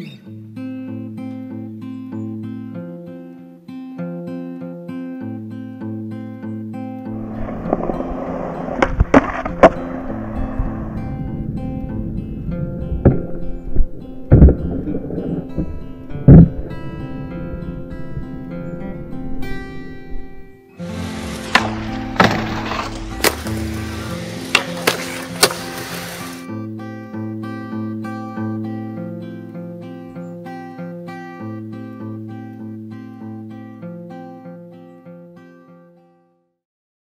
Amém.